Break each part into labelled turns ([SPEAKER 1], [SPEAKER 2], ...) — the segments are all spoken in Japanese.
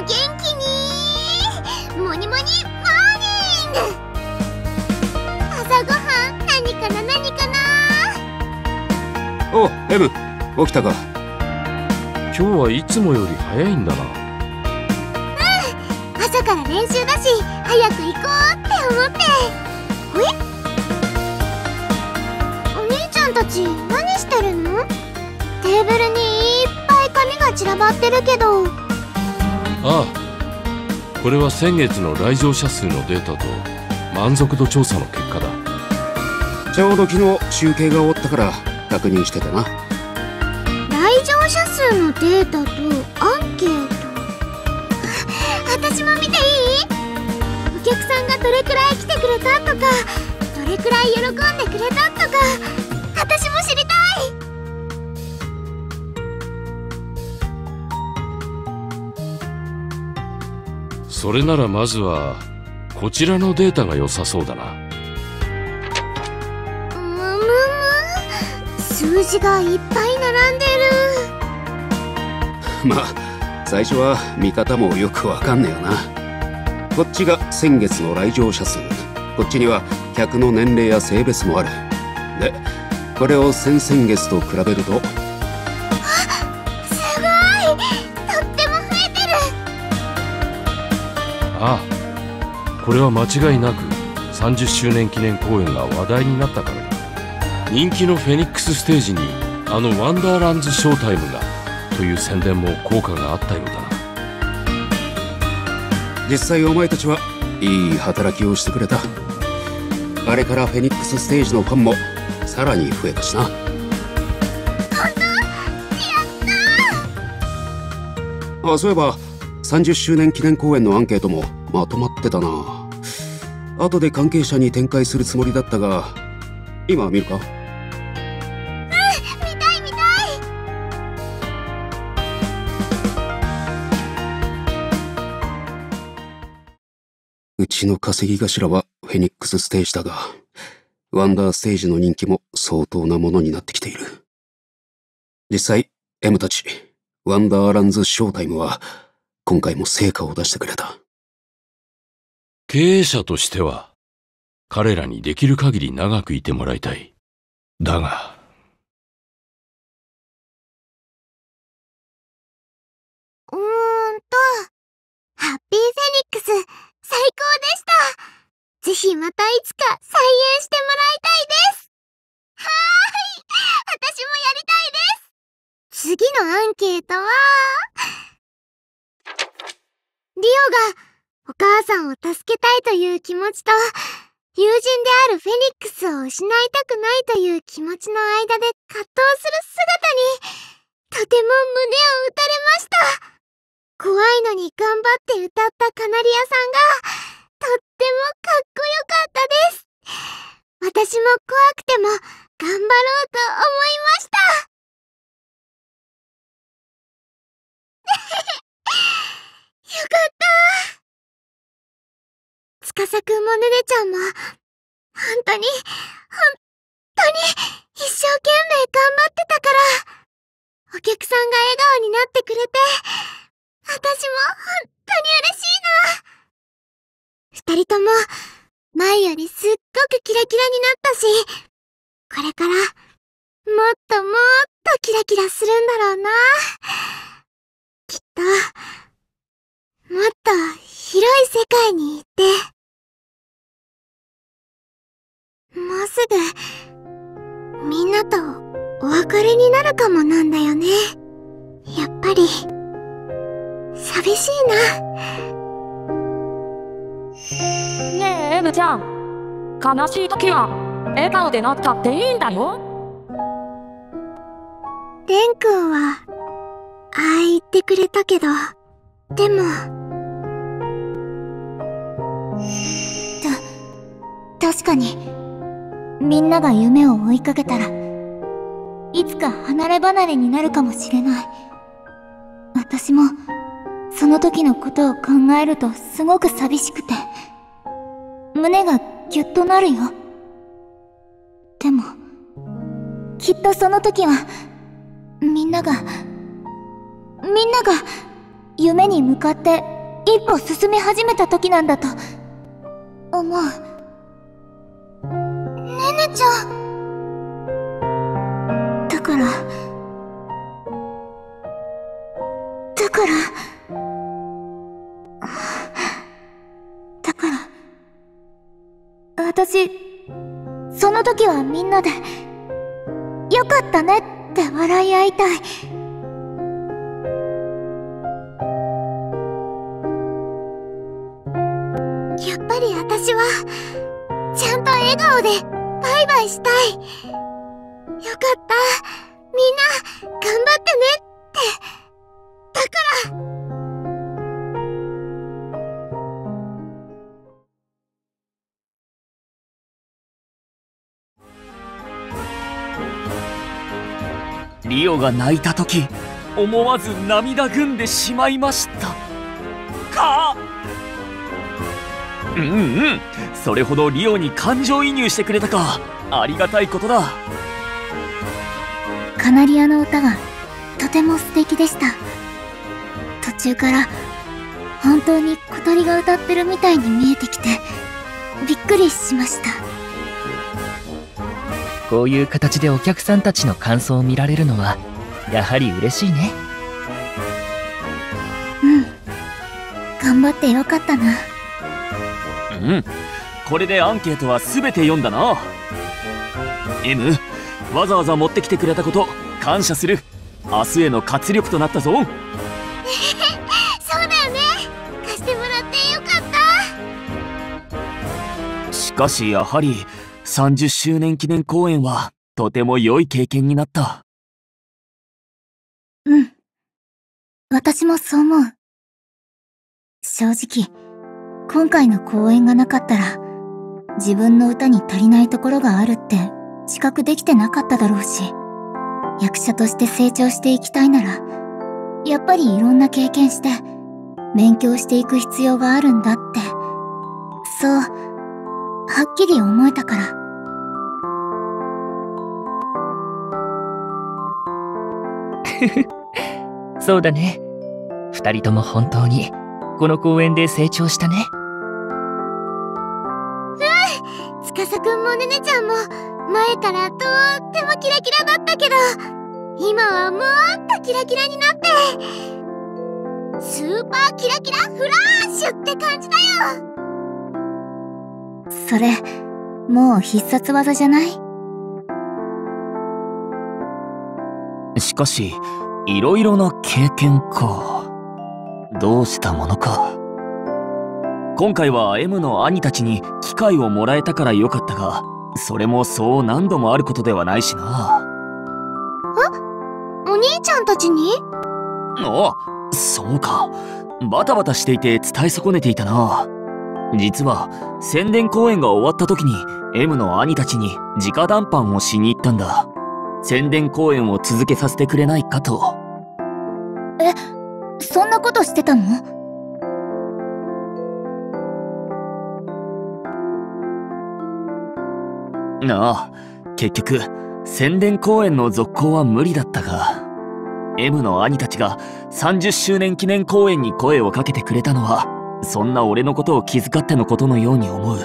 [SPEAKER 1] 元気にモニモニモーニング朝ごはん何かな何か
[SPEAKER 2] なお M 起きたか。
[SPEAKER 3] 今日はいつもより早いんだな。
[SPEAKER 1] うん朝から練習だし早く行こうって思って。え？お兄ちゃんたち何してるの？テーブルにいっぱい紙が散らばってるけど
[SPEAKER 3] ああ。これは先月の来場者数のデータと満足度調査の結果だ。
[SPEAKER 2] ちょうど昨日集計が終わったから確認しててな。
[SPEAKER 1] 来場者数のデータとアンケート。私も見ていい？お客さんがどれくらい来てくれたとかどれくらい喜んでくれたとか私も知りたい
[SPEAKER 3] それならまずはこちらのデータが良さそうだな。
[SPEAKER 1] むむむ。数字がいっぱい並んで
[SPEAKER 2] る。まあ最初は見方もよくわかんねえよな。こっちが先月の来場者数。こっちには客の年齢や性別もある。でこれを先々月と比べると
[SPEAKER 3] ああ。これは間違いなく30周年記念公演が話題になったからだ。人気のフェニックスステージにあのワンダーランズショータイムがという宣伝も効果があったようだな。
[SPEAKER 2] 実際お前たちはいい働きをしてくれた。あれからフェニックスステージのファンもさらに増えたしな。
[SPEAKER 1] 本当？や
[SPEAKER 2] ったあそういえば30周年記念公演のアンケートもまとまってたな。後で関係者に展開するつもりだったが今見るか？うん見
[SPEAKER 1] たい見た
[SPEAKER 2] い。うちの稼ぎ頭はフェニックスステージだがワンダーステージの人気も相当なものになってきている。実際 M たちワンダーランズショータイムは今回も成果を出してくれた。
[SPEAKER 3] 経営者としては、彼らにできる限り長くいてもらいたい。だが、
[SPEAKER 1] うーんと、ハッピーフェニックス、最高でしたぜひまたいつか再演してもらいたいですはーい私もやりたいです次のアンケートは、リオがお母さんを助けたいという気持ちと、友人であるフェニックスを失いたくないという気持ちの間で葛藤する姿に、とても胸を打たれました。怖いのに頑張って歌ったカナリアさんが、とってもかっこよかったです。私も怖くても頑張ろうと思いました。よかった司くんもねねちゃんも、本当に、本当に、一生懸命頑張ってたから、お客さんが笑顔になってくれて、私も本当に嬉しいな。二人とも、前よりすっごくキラキラになったし、これから、もっともっとキラキラするんだろうな。きっと、もっと広い世界に行って、もうすぐ、みんなとお別れになるかもなんだよね。やっぱり、寂しいな。
[SPEAKER 4] ねえ、エムちゃん。悲しい時は、笑顔でなったっていいんだよ。
[SPEAKER 1] レン君は、ああ言ってくれたけど、でも、
[SPEAKER 5] た、確かに、みんなが夢を追いかけたら、いつか離れ離れになるかもしれない。私も、その時のことを考えるとすごく寂しくて、胸がギュッとなるよ。でも、きっとその時は、みんなが、みんなが、夢に向かって一歩進み始めた時なんだと思うねねちゃんだからだからだから私その時はみんなでよかったねって笑い合いたい。
[SPEAKER 1] やっぱり私は、ちゃんと笑顔でバイバイしたい。よかった。みんな、頑張ってねって。だから。
[SPEAKER 6] リオが泣いた時思わず涙ぐんでしまいましたかうんうん。それほどリオに感情移入してくれたか。ありがたいことだ。
[SPEAKER 5] カナリアの歌がとても素敵でした。途中から本当に小鳥が歌ってるみたいに見えてきてびっくりしました。
[SPEAKER 7] こういう形でお客さんたちの感想を見られるのはやはり嬉しいね。
[SPEAKER 5] うん。頑張ってよかったな
[SPEAKER 6] うん。これでアンケートは全て読んだな。M わざわざ持ってきてくれたこと感謝する。明日への活力となったぞ。
[SPEAKER 1] そうだよね。貸してもらってよかった。
[SPEAKER 6] しかしやはり30周年記念公演はとても良い経験になった。
[SPEAKER 5] うん。私もそう思う。正直今回の公演がなかったら自分の歌に足りないところがあるって自覚できてなかっただろうし役者として成長していきたいならやっぱりいろんな経験して勉強していく必要があるんだって。そうはっきり思えたから。
[SPEAKER 7] そうだね。二人とも本当にこの公演で成長したね。
[SPEAKER 1] 司くんもねねちゃんも前からとってもキラキラだったけど今はもっとキラキラになって。スーパーキラキラフラッシュって感じだよ。
[SPEAKER 5] それもう必殺技じゃない？
[SPEAKER 6] しかしいろいろな経験か。どうしたものか。今回は M の兄たちに機会をもらえたからよかったがそれもそう何度もあることではないしな。
[SPEAKER 1] お兄ちゃんたちに？
[SPEAKER 6] あそうか。バタバタしていて伝え損ねていたな。実は宣伝公演が終わった時に M の兄たちに直談判をしに行ったんだ。宣伝公演を続けさせてくれないかと。
[SPEAKER 5] そんなことしてたの？
[SPEAKER 6] ああ結局宣伝公演の続行は無理だったが M の兄たちが30周年記念公演に声をかけてくれたのはそんな俺のことを気遣ってのことのように思う。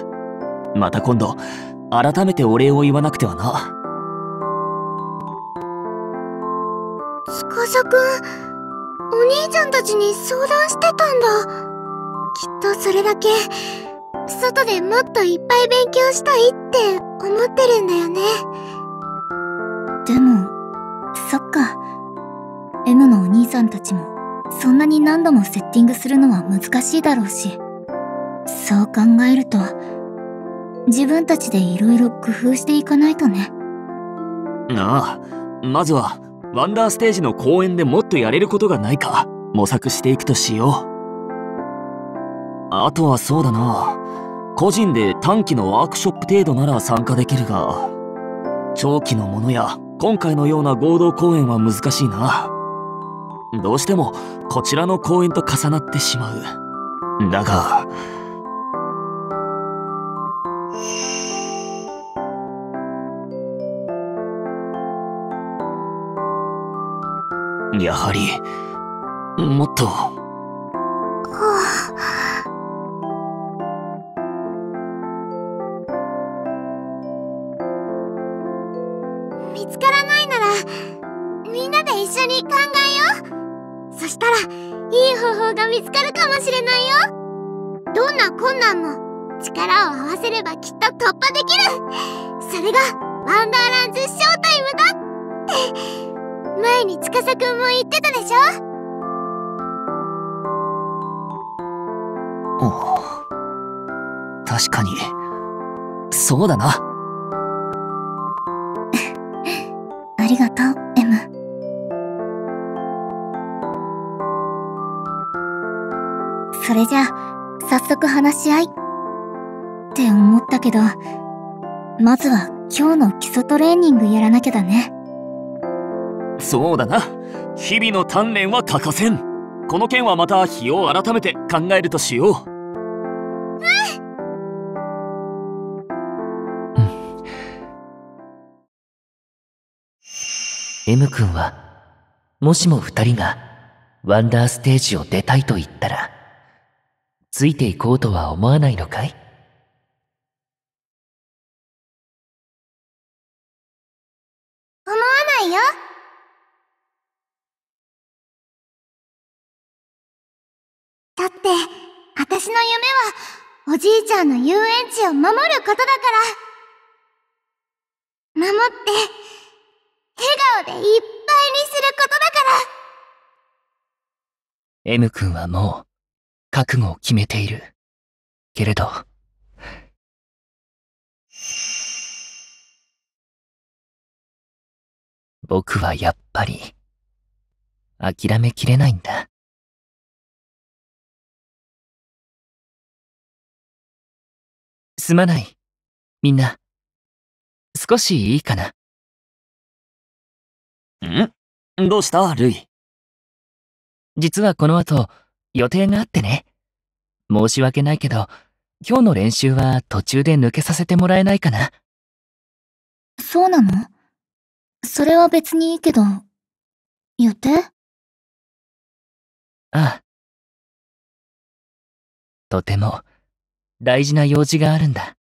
[SPEAKER 6] また今度改めてお礼を言わなくてはな。
[SPEAKER 1] 司くんお兄ちゃんたちに相談してたんだ。きっとそれだけ外でもっといっぱい勉強したいって。思ってるんだよね。
[SPEAKER 5] でもそっか。M のお兄さんたちもそんなに何度もセッティングするのは難しいだろうし。そう考えると自分たちでいろいろ工夫していかないとね。
[SPEAKER 6] ああまずはワンダーステージの公演でもっとやれることがないか模索していくとしよう。あとはそうだな個人で短期のワークショップ程度なら参加できるが長期のものや今回のような合同公演は難しいな。どうしてもこちらの公演と重なってしまう。だがやはりもっと
[SPEAKER 1] 見つかるかもしれないよ。どんな困難も力を合わせればきっと突破できる。それが、ワンダーランズショータイムだって、前に司くんも言ってたでしょ
[SPEAKER 6] 確かにそうだな
[SPEAKER 5] ありがとう、M。それじゃあ、早速話し合い。って思ったけど、まずは今日の基礎トレーニングやらなきゃだね。
[SPEAKER 6] そうだな日々の鍛錬は欠かせんこの件はまた日を改めて考えるとしよう
[SPEAKER 7] M 君は、もしも二人がワンダーステージを出たいと言ったら、ついていこうとは思わないのかい？
[SPEAKER 1] 思わないよ。だって、私の夢は、おじいちゃんの遊園地を守ることだから。守って、笑顔でいっぱいにすることだから。
[SPEAKER 7] M 君はもう、覚悟を決めている。けれど、僕はやっぱり、諦めきれないんだ。すまない。みんな。少しいいかな。
[SPEAKER 6] ん？どうした？ルイ
[SPEAKER 7] 実はこの後、予定があってね。申し訳ないけど、今日の練習は途中で抜けさせてもらえないかな。
[SPEAKER 5] そうなの？それは別にいいけど、予定？
[SPEAKER 7] ああ。とても、大事な用事があるんだ。